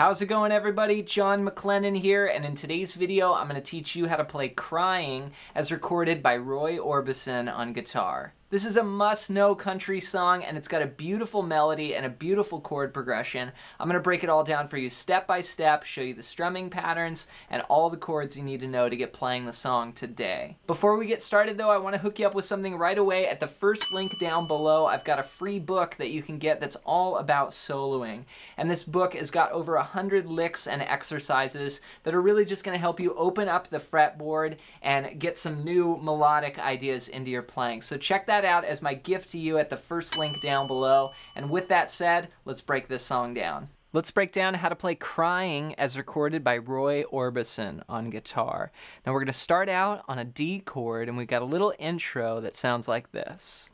How's it going everybody? Jon MacLennan here and in today's video I'm going to teach you how to play Crying as recorded by Roy Orbison on guitar. This is a must-know country song and it's got a beautiful melody and a beautiful chord progression. I'm going to break it all down for you step by step, show you the strumming patterns, and all the chords you need to know to get playing the song today. Before we get started though, I want to hook you up with something right away. At the first link down below, I've got a free book that you can get that's all about soloing. And this book has got over a hundred licks and exercises that are really just going to help you open up the fretboard and get some new melodic ideas into your playing. So check that that out as my gift to you at the first link down below. And with that said, let's break this song down. Let's break down how to play Crying as recorded by Roy Orbison on guitar. Now we're going to start out on a D chord and we've got a little intro that sounds like this.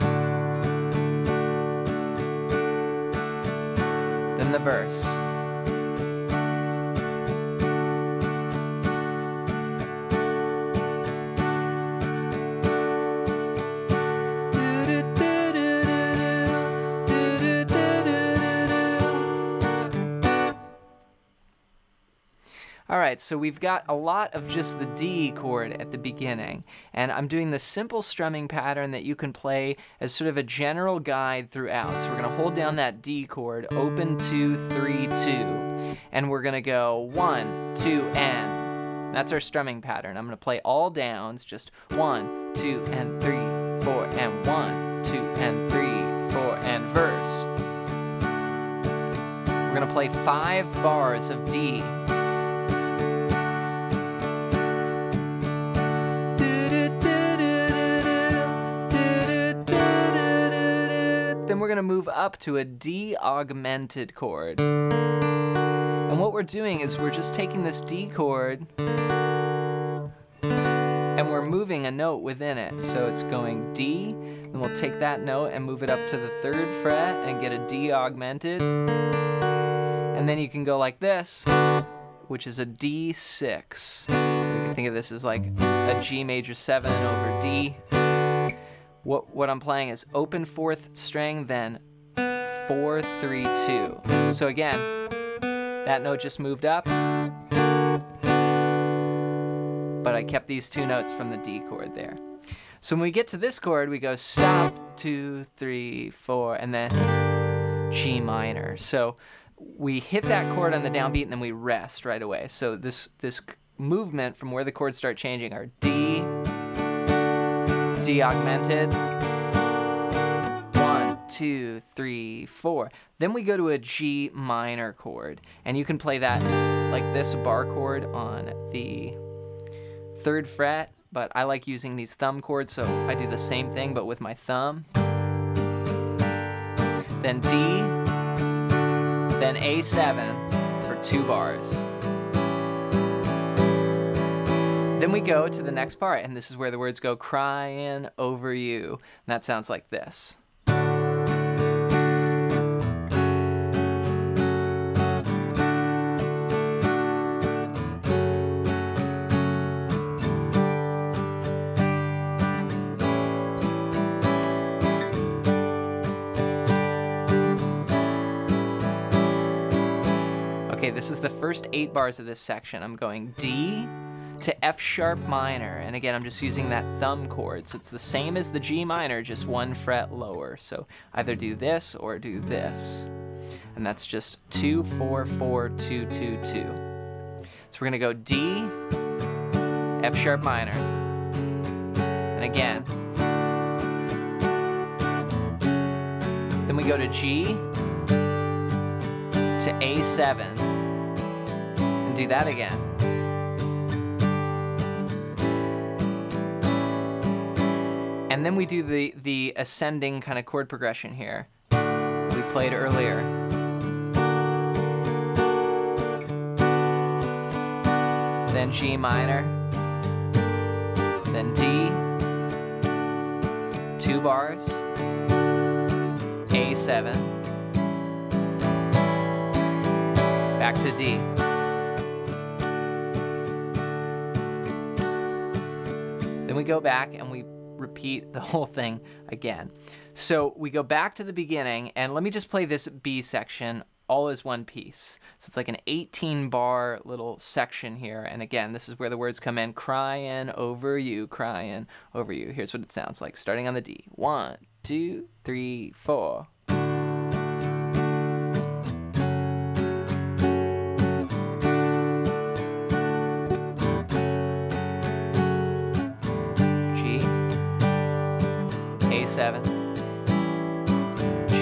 Then the verse. All right, so we've got a lot of just the D chord at the beginning, and I'm doing the simple strumming pattern that you can play as sort of a general guide throughout. So we're gonna hold down that D chord, open, two, three, two, and we're gonna go one, two, and. That's our strumming pattern. I'm gonna play all downs, just one, two, and three, four, and one, two, and three, four, and verse. We're gonna play five bars of D. then oh. we're going to move up to a D augmented chord. And what we're doing is we're just taking this D chord and we're moving a note within it. So it's going D, then we'll take that note and move it up to the third fret and get a D augmented. And then you can go like this, which is a D6. You can think of this as like a G major 7 over D. What, what I'm playing is open fourth string, then four, three, two. So again, that note just moved up, but I kept these two notes from the D chord there. So when we get to this chord, we go stop, two, three, four, and then G minor. So we hit that chord on the downbeat and then we rest right away. So this, this movement from where the chords start changing are D, D augmented. One, two, three, four. Then we go to a G minor chord, and you can play that like this bar chord on the third fret, but I like using these thumb chords, so I do the same thing, but with my thumb. Then D, then A7 for two bars. Then we go to the next part, and this is where the words go crying over you. And that sounds like this. Okay, this is the first eight bars of this section. I'm going D, to F sharp minor. And again, I'm just using that thumb chord. So it's the same as the G minor, just one fret lower. So either do this or do this. And that's just two, four, four, two, two, two. So we're gonna go D, F sharp minor. And again. Then we go to G, to A7, and do that again. And then we do the, the ascending kind of chord progression here. We played earlier. Then G minor, then D, two bars, A7, back to D. Then we go back and we repeat the whole thing again. So we go back to the beginning, and let me just play this B section all as one piece. So it's like an 18 bar little section here. And again, this is where the words come in. Crying over you, crying over you. Here's what it sounds like, starting on the D. One, two, three, four. A7, G,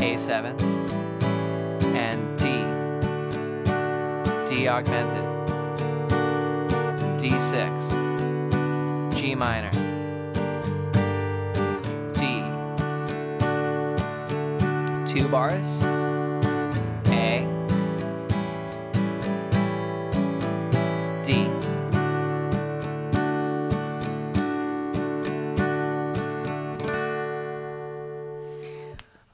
A7, and D, D augmented, D6, G minor, D, two bars,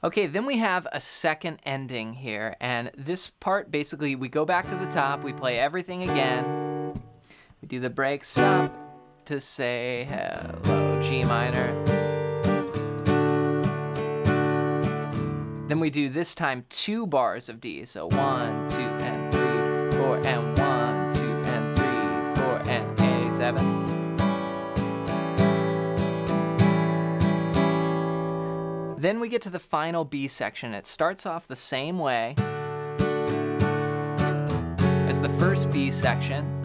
Okay, then we have a second ending here, and this part basically we go back to the top, we play everything again, we do the break stop to say hello, G minor. Then we do this time two bars of D, so one, two, and three, four, and one, two, and three, four, and A, seven. Then we get to the final B section. It starts off the same way as the first B section.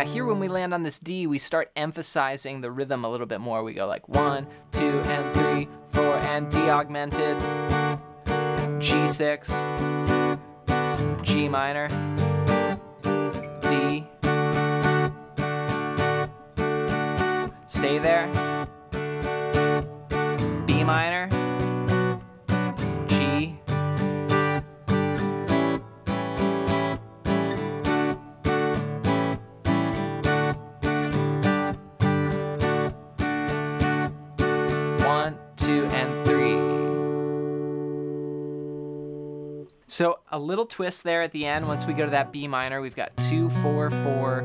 Now here when we land on this D, we start emphasizing the rhythm a little bit more. We go like one, two, and three, four, and D augmented, G6, G minor, D. Stay there. Two, and three. So a little twist there at the end. Once we go to that B minor, we've got two, four, four,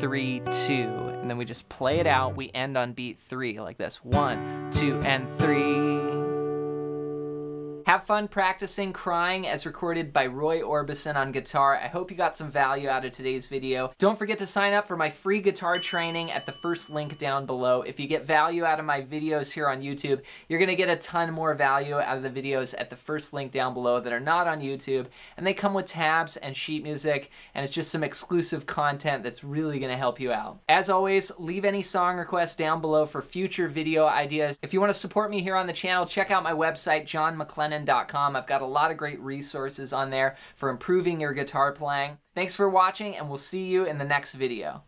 three, two. And then we just play it out. We end on beat three like this. One, two, and three. Have fun practicing crying as recorded by Roy Orbison on guitar. I hope you got some value out of today's video. Don't forget to sign up for my free guitar training at the first link down below. If you get value out of my videos here on YouTube, you're gonna get a ton more value out of the videos at the first link down below that are not on YouTube. And they come with tabs and sheet music, and it's just some exclusive content that's really gonna help you out. As always, leave any song requests down below for future video ideas. If you wanna support me here on the channel, check out my website, I've got a lot of great resources on there for improving your guitar playing. Thanks for watching, and we'll see you in the next video.